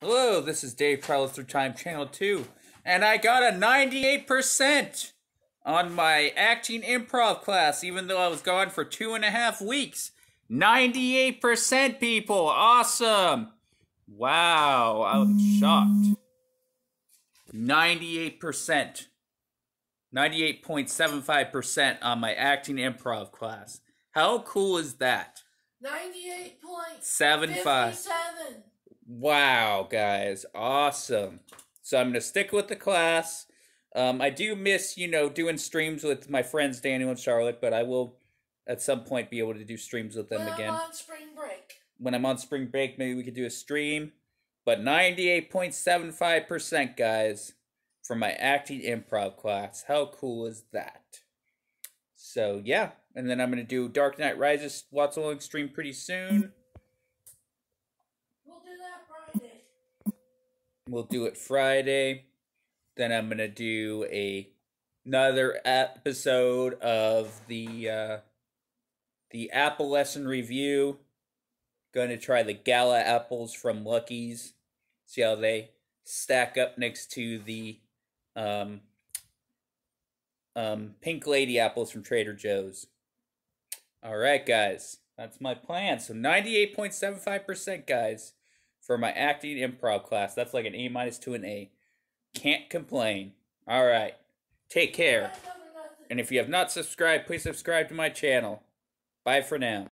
Hello, this is Dave Travel Through Time Channel 2, and I got a 98% on my acting improv class, even though I was gone for two and a half weeks. 98% people! Awesome! Wow, I'm shocked. 98%. 98.75% on my acting improv class. How cool is that? 98.57. Wow, guys, awesome. So I'm gonna stick with the class. Um, I do miss, you know, doing streams with my friends Daniel and Charlotte, but I will at some point be able to do streams with them when again. I'm on spring break. When I'm on spring break, maybe we could do a stream. But 98.75%, guys, for my acting improv class. How cool is that? So, yeah. And then I'm going to do Dark Knight Rises Watch Along stream pretty soon. We'll do that Friday. We'll do it Friday. Then I'm gonna do a another episode of the uh, the apple lesson review. Going to try the gala apples from Lucky's. See how they stack up next to the um, um, pink lady apples from Trader Joe's. All right, guys, that's my plan. So 98.75%, guys, for my acting improv class. That's like an A minus to an A. Can't complain. All right, take care. And if you have not subscribed, please subscribe to my channel. Bye for now.